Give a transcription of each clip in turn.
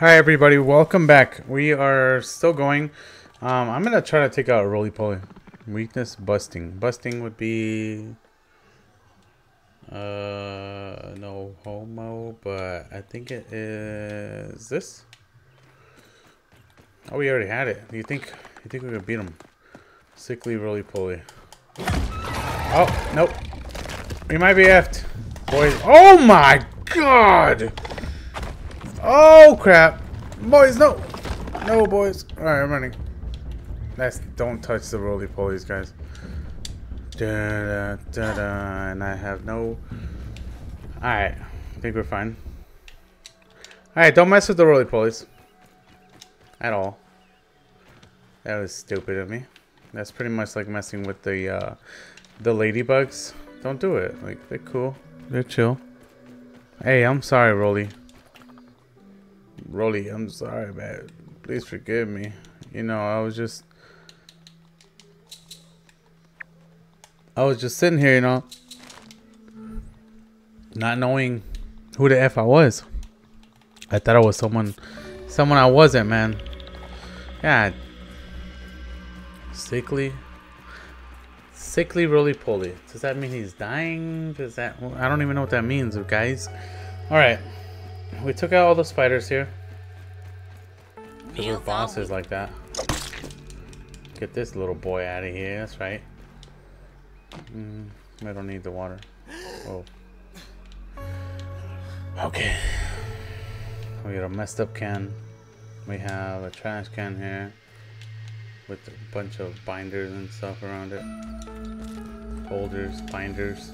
Hi everybody, welcome back. We are still going. Um, I'm gonna try to take out a roly poly. Weakness busting. Busting would be uh no homo, but I think it is this. Oh, we already had it. You think you think we could beat him? Sickly roly poly. Oh nope. We might be effed, boys. Oh my god! Oh crap! Boys, no! No, boys. Alright, I'm running. That's don't touch the roly polies, guys. Da, da, da, da, and I have no. Alright, I think we're fine. Alright, don't mess with the roly polies. At all. That was stupid of me. That's pretty much like messing with the uh, the ladybugs. Don't do it. Like they're cool. They're chill. Hey, I'm sorry, Roly. Roly, I'm sorry, man. Please forgive me. You know, I was just... I was just sitting here, you know, not knowing who the F I was. I thought I was someone, someone I wasn't, man. God. Sickly. Sickly roly-poly. Does that mean he's dying? Does that... I don't even know what that means, guys. Alright. We took out all the spiders here. Because we're bosses like that. Get this little boy out of here. That's right. Mm, I don't need the water. Oh. Okay. We got a messed up can. We have a trash can here. With a bunch of binders and stuff around it. Holders, binders.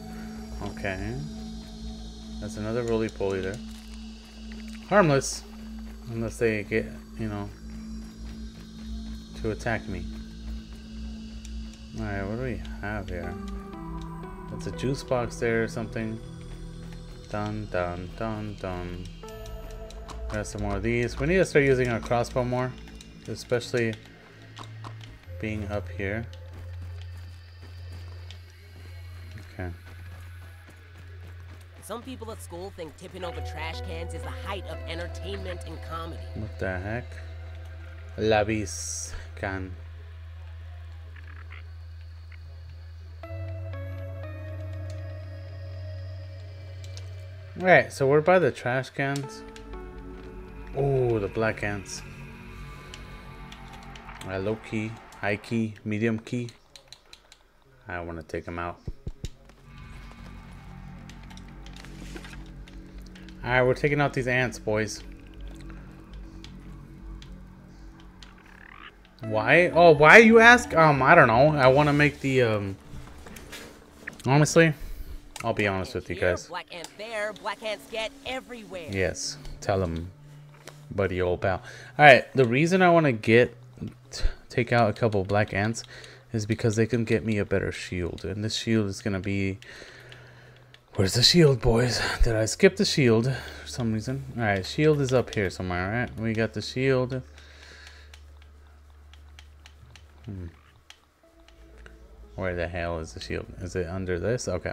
Okay. That's another roly-poly there. Harmless. Unless they get, you know, to attack me. Alright, what do we have here? That's a juice box there or something. Dun, dun, dun, dun. Got some more of these. We need to start using our crossbow more. Especially being up here. Some people at school think tipping over trash cans is the height of entertainment and comedy. What the heck? Labis can. Right, so we're by the trash cans. Oh, the black ants. Uh, low key, high key, medium key. I want to take them out. Alright, we're taking out these ants, boys. Why? Oh, why you ask? Um, I don't know. I want to make the, um... Honestly, I'll be honest with you guys. Black ant there, black ants get everywhere. Yes, tell him, buddy old pal. Alright, the reason I want to get, take out a couple black ants is because they can get me a better shield. And this shield is going to be Where's the shield, boys? Did I skip the shield for some reason? Alright, shield is up here somewhere, right? We got the shield. Hmm. Where the hell is the shield? Is it under this? Okay.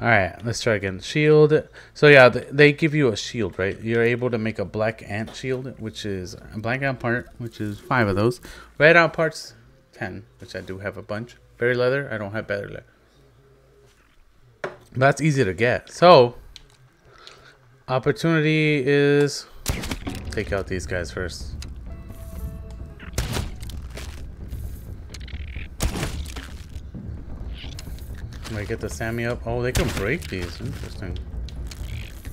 Alright, let's try again. Shield. So yeah, they give you a shield, right? You're able to make a black ant shield, which is a black ant part, which is five of those. Red ant parts, ten, which I do have a bunch. Berry leather, I don't have better leather. That's easy to get. So, opportunity is take out these guys first. Can I get the Sammy up? Oh, they can break these. Interesting.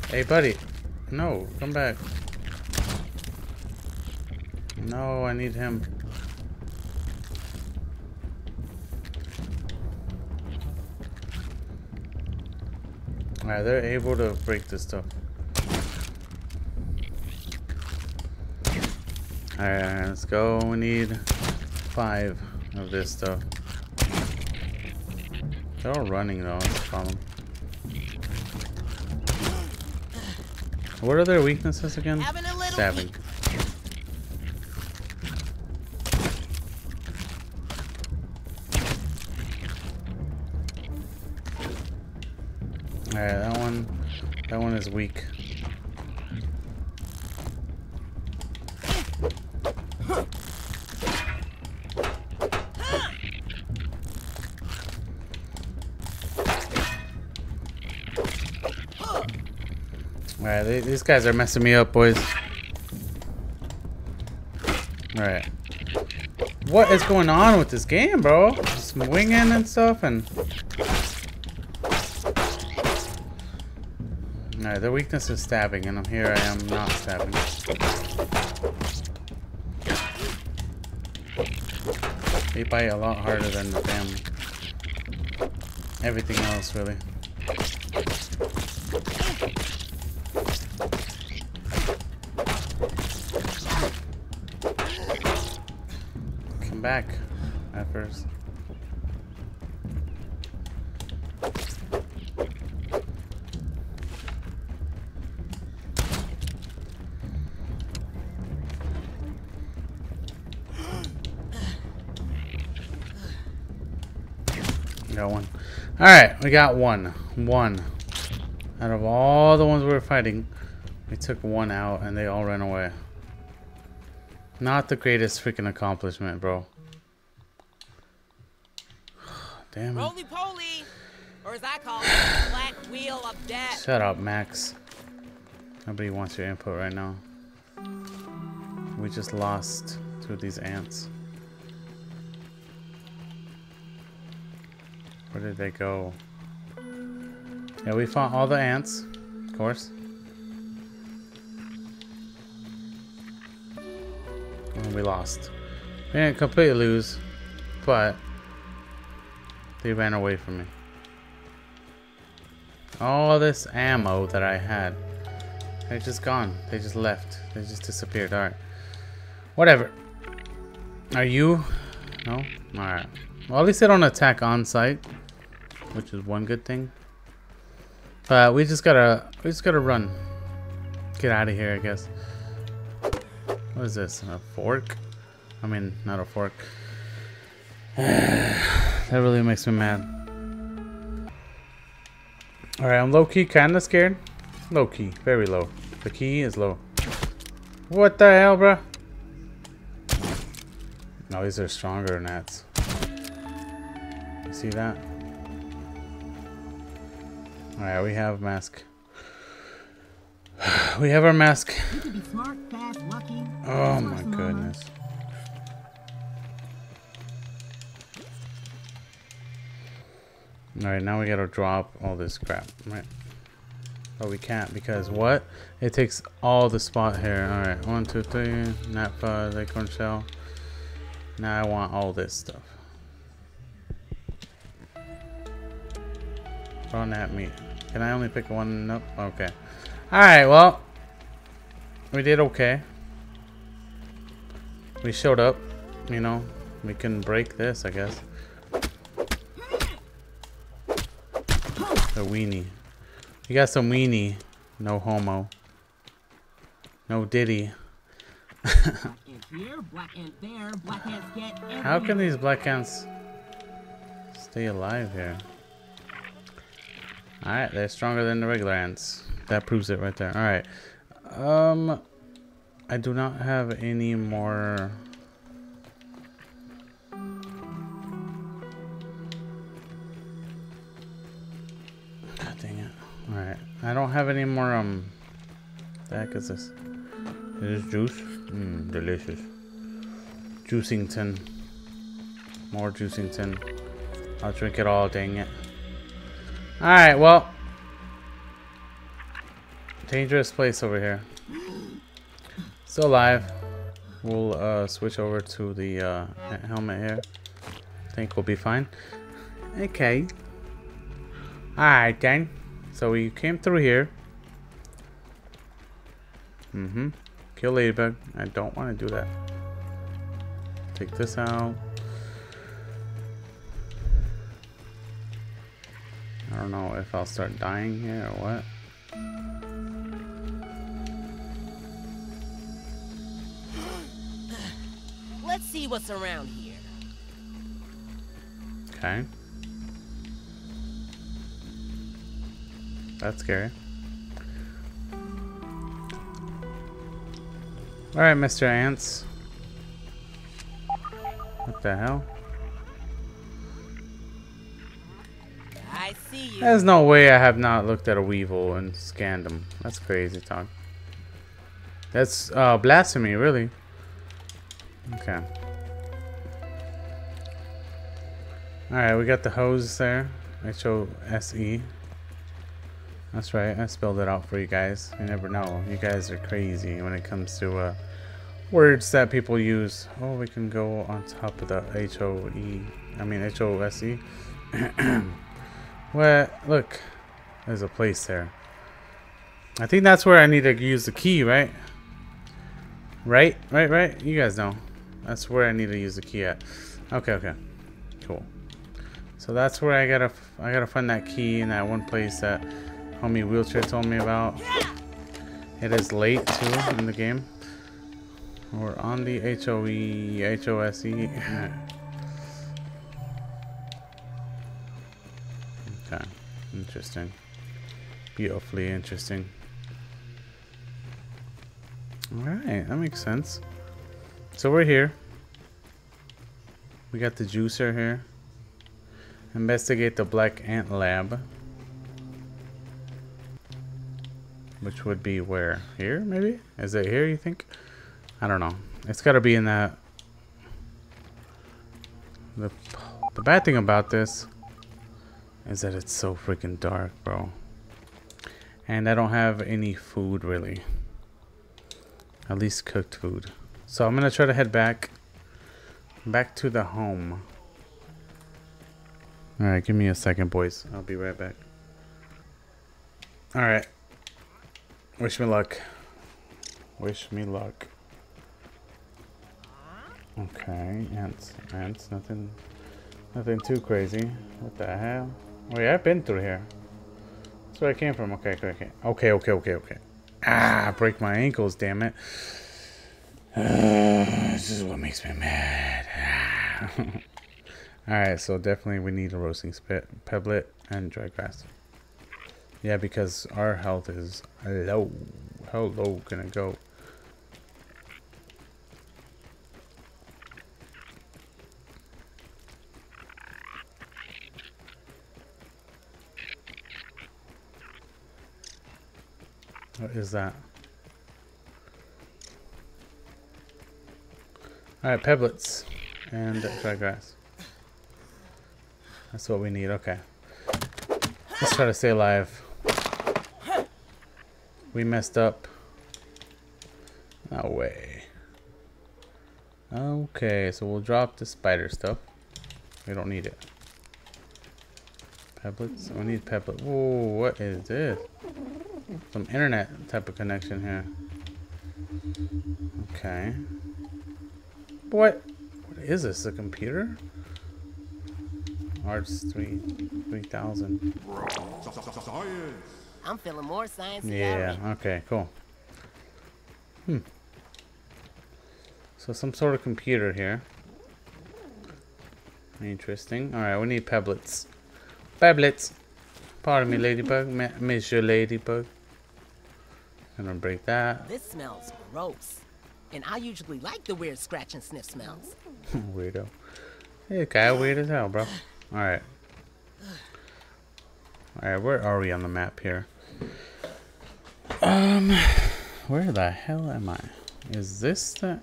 Hey, buddy. No, come back. No, I need him. Alright, they're able to break this stuff. Alright, let's go. We need five of this stuff. They're all running though, that's the problem. What are their weaknesses again? Stabbing. Alright, that one that one is weak. Alright, these guys are messing me up, boys. Alright. What is going on with this game, bro? Swinging and stuff and... Alright, their weakness is stabbing, and I'm here I am not stabbing. They bite a lot harder than the damn... Everything else, really. Come back Alright, we got one. One. Out of all the ones we were fighting, we took one out and they all ran away. Not the greatest freaking accomplishment, bro. Damn it. Roly poly! Or as I call it, black wheel of death. Shut up, Max. Nobody wants your input right now. We just lost to these ants. Where did they go? Yeah, we fought all the ants, of course. And we lost. We didn't completely lose, but they ran away from me. All this ammo that I had, they just gone. They just left. They just disappeared. Alright. Whatever. Are you? No? Alright. Well, at least they don't attack on sight, which is one good thing. But we just gotta, we just gotta run. Get out of here, I guess. What is this? A fork? I mean, not a fork. that really makes me mad. Alright, I'm low-key kinda scared. Low-key, very low. The key is low. What the hell, bruh? No, these are stronger gnats. See that? Alright, we have mask. We have our mask. You can be smart, fast. Oh my goodness. Alright, now we gotta drop all this crap, right? But we can't because what? It takes all the spot here. Alright, one, two, three, Nappa, acorn uh, shell. Now I want all this stuff. Thrown at me. Can I only pick one up? Okay. Alright, well. We did okay. We showed up, you know. We can break this, I guess. The weenie. You got some weenie. No homo. No diddy. How can these black ants stay alive here? Alright, they're stronger than the regular ants. That proves it right there. Alright. Um I do not have any more God dang it. Alright. I don't have any more um the heck is this? Is this juice? Mmm, delicious. Juicington. More Juicington. I'll drink it all, dang it. Alright, well. Dangerous place over here. Still alive. We'll uh, switch over to the uh, helmet here. think we'll be fine. Okay. Alright then. So we came through here. Mm-hmm. Kill Ladybug. I don't want to do that. Take this out. I don't know if I'll start dying here or what. Let's see what's around here. Okay. That's scary. Alright, Mr. Ants. What the hell? There's no way I have not looked at a Weevil and scanned them. That's crazy talk. That's uh, blasphemy, really. Okay. Alright, we got the hose there. H-O-S-E. That's right, I spelled it out for you guys. You never know. You guys are crazy when it comes to uh, words that people use. Oh, we can go on top of the H-O-E. I mean H-O-S-E. well, look. There's a place there. I think that's where I need to use the key, right? Right? Right, right? You guys know. That's where I need to use the key at. Okay, okay. Cool. So that's where I gotta I gotta find that key in that one place that homie wheelchair told me about. It is late too in the game. We're on the HOE HOSE. Okay. Interesting. Beautifully interesting. Alright, that makes sense. So we're here. We got the juicer here. Investigate the Black Ant Lab. Which would be where? Here, maybe? Is it here, you think? I don't know. It's got to be in that... The, the bad thing about this is that it's so freaking dark, bro. And I don't have any food, really. At least cooked food. So I'm going to try to head back. Back to the home. Alright, give me a second, boys. I'll be right back. Alright. Wish me luck. Wish me luck. Okay, ants. Ants, nothing nothing too crazy. What the hell? Wait, I've been through here. That's where I came from. Okay, okay, okay. Okay, okay, okay, okay. Ah, break my ankles, damn it. Uh, this is what makes me mad. Alright, so definitely we need a roasting spit, pebblet, and dry grass. Yeah, because our health is low. How low can it go? What is that? Alright, pebblets and dry grass. That's what we need, okay. Let's try to stay alive. We messed up. No way. Okay, so we'll drop the spider stuff. We don't need it. Pebblets? We need pebblets. Whoa, what is this? Some internet type of connection here. Okay. What? What is this? A computer? Arts 3 3000. I'm feeling more science Yeah, okay, cool. Hmm. So some sort of computer here. Interesting. Alright, we need pebblets. Pebblets! Pardon me, ladybug. Monsieur Ladybug. Gonna break that. This smells gross. And I usually like the weird scratch and sniff smells. Weirdo. Hey, guy weird as hell, bro. Alright. Alright, where are we on the map here? Um, where the hell am I? Is this the...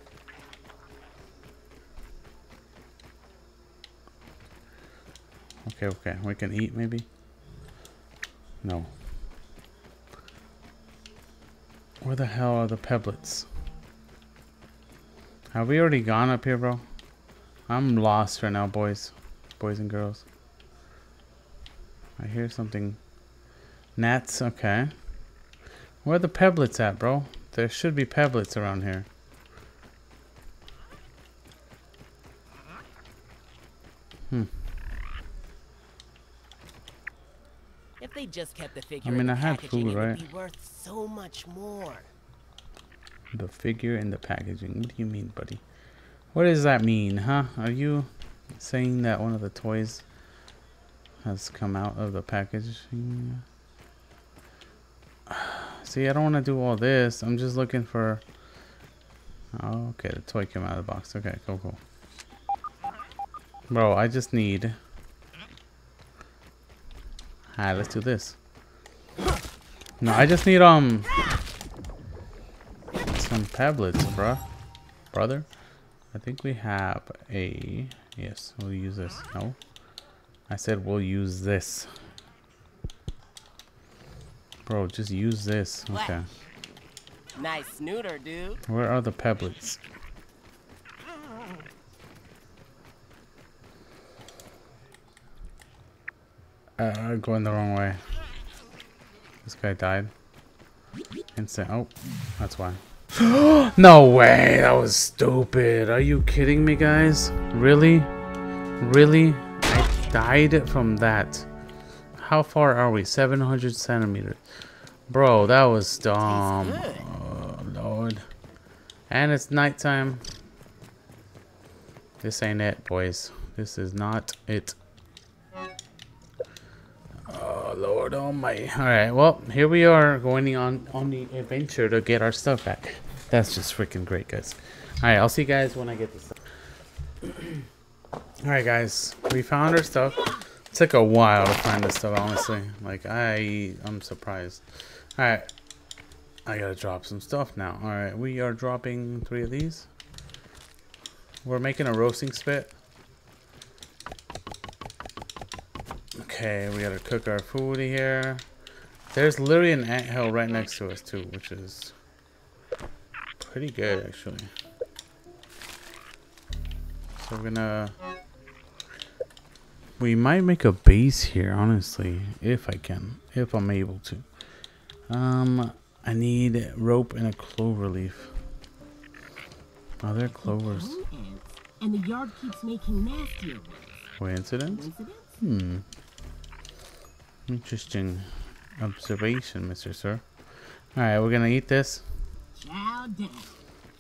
Okay, okay, we can eat maybe? No. Where the hell are the pebblets? Have we already gone up here, bro? I'm lost right now, boys. Boys and girls. I hear something. Gnats, okay. Where are the pebblets at, bro? There should be pebblets around here. Hmm. If they just kept the figure I mean, in the I had packaging, food, right? be worth so much more. The figure in the packaging. What do you mean, buddy? What does that mean, huh? Are you saying that one of the toys has come out of the packaging? See, I don't want to do all this. I'm just looking for... Oh, okay, the toy came out of the box. Okay, cool, cool. Bro, I just need... Alright, let's do this. No, I just need um some tablets, bruh. Brother. I think we have a yes, we'll use this. No. I said we'll use this. Bro, just use this. Okay. Nice snooter, dude. Where are the pebblets? Uh, going the wrong way. This guy died. Instant. Oh, that's why. no way! That was stupid. Are you kidding me, guys? Really? Really? I died from that. How far are we? 700 centimeters. Bro, that was dumb. Oh, Lord. And it's nighttime. This ain't it, boys. This is not it. Lord almighty. Alright, well, here we are going on, on the adventure to get our stuff back. That's just freaking great, guys. Alright, I'll see you guys when I get this stuff. Alright, guys. We found our stuff. It took a while to find this stuff, honestly. Like, I, I'm surprised. Alright. I gotta drop some stuff now. Alright, we are dropping three of these. We're making a roasting spit. Okay, we gotta cook our food here. There's literally an anthill right next to us too, which is pretty good actually. So we're gonna we might make a base here, honestly, if I can, if I'm able to. Um, I need rope and a clover leaf. Are there clovers? And the yard keeps making nastier ones. Coincidence? Coincidence? Hmm. Interesting observation, Mr. Sir. Alright, we're gonna eat this.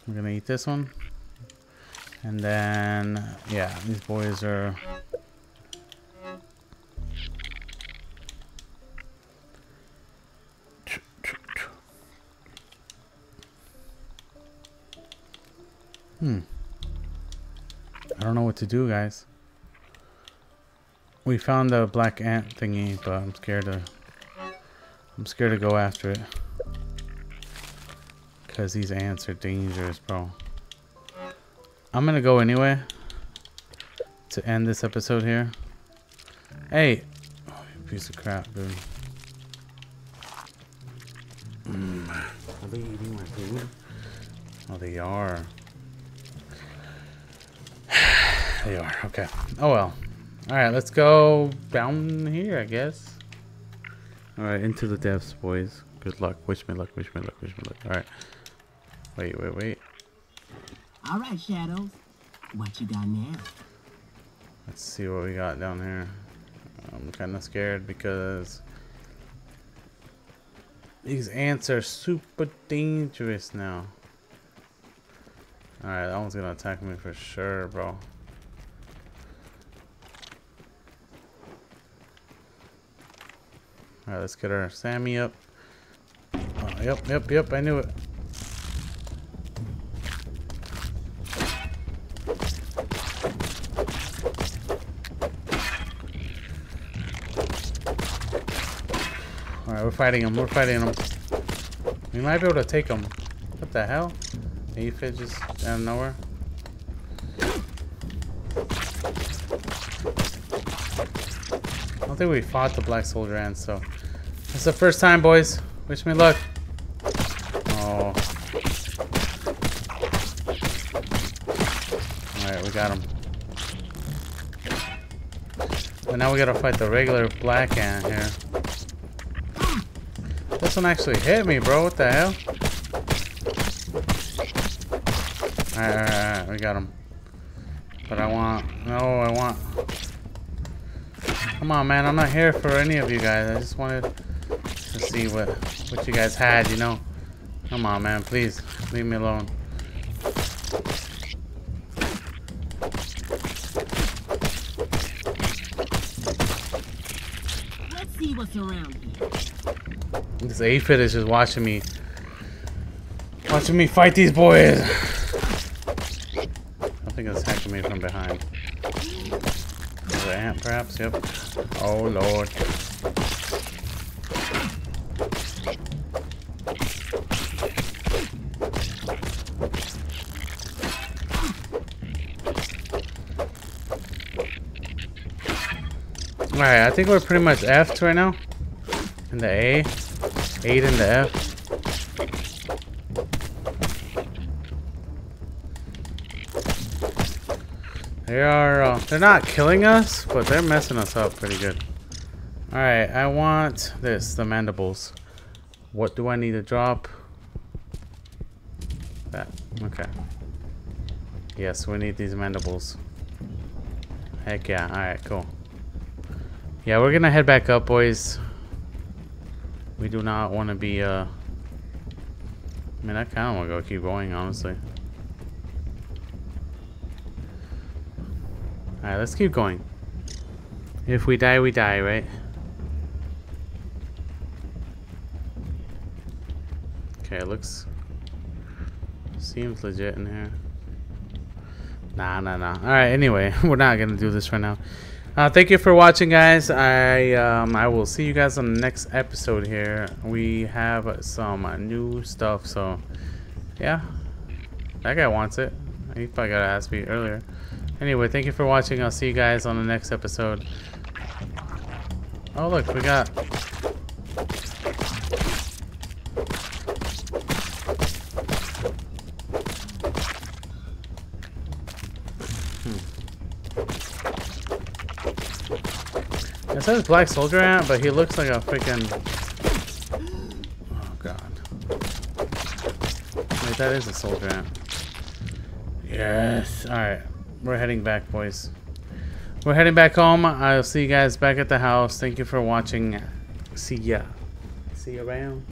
We're gonna eat this one. And then, yeah, these boys are... Hmm. I don't know what to do, guys. We found the black ant thingy, but I'm scared to... I'm scared to go after it. Because these ants are dangerous, bro. I'm gonna go anyway. To end this episode here. Hey! Oh, piece of crap, dude. Mm. Are they eating my food? Oh, they are. they are, okay. Oh well. Alright, let's go down here, I guess. Alright, into the depths, boys. Good luck. Wish me luck, wish me luck, wish me luck. Alright. Wait, wait, wait. All right, Shadows. What you got now? Let's see what we got down here. I'm kind of scared because these ants are super dangerous now. Alright, that one's gonna attack me for sure, bro. Alright, let's get our Sammy up. Oh, yep, yep, yep, I knew it. Alright, we're fighting him. We're fighting him. We might be able to take him. What the hell? Aphid just out of nowhere. I don't think we fought the black soldier ants, so. It's the first time, boys. Wish me luck. Oh. Alright, we got him. But now we gotta fight the regular black ant here. This one actually hit me, bro. What the hell? Alright, alright, alright. We got him. But I want... No, I want... Come on, man. I'm not here for any of you guys. I just wanted to see what, what you guys had, you know? Come on, man. Please. Leave me alone. Let's see what's around here. This aphid is just watching me. Watching me fight these boys. I think it's attacking me from behind. The ant, perhaps. Yep. Oh lord. Alright, I think we're pretty much F'd right now. In the A. 8 in the F. They are, uh, they're not killing us, but they're messing us up pretty good. Alright, I want this, the mandibles. What do I need to drop? That, okay. Yes, we need these mandibles. Heck yeah, alright, cool. Yeah, we're gonna head back up, boys. We do not want to be, uh... I mean, I kind of want to go keep going, honestly. Alright, let's keep going. If we die, we die, right? Okay, looks... Seems legit in here. Nah, nah, nah. Alright, anyway, we're not gonna do this right now. Uh, thank you for watching, guys. I um, I will see you guys on the next episode here. We have some new stuff, so yeah. That guy wants it. He probably got to ask me earlier. Anyway, thank you for watching. I'll see you guys on the next episode. Oh, look, we got... says Black Soldier Ant, but he looks like a freaking... Oh, God. Wait, that is a Soldier Ant. Yes. Alright. We're heading back, boys. We're heading back home. I'll see you guys back at the house. Thank you for watching. See ya. See you around.